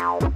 Bye.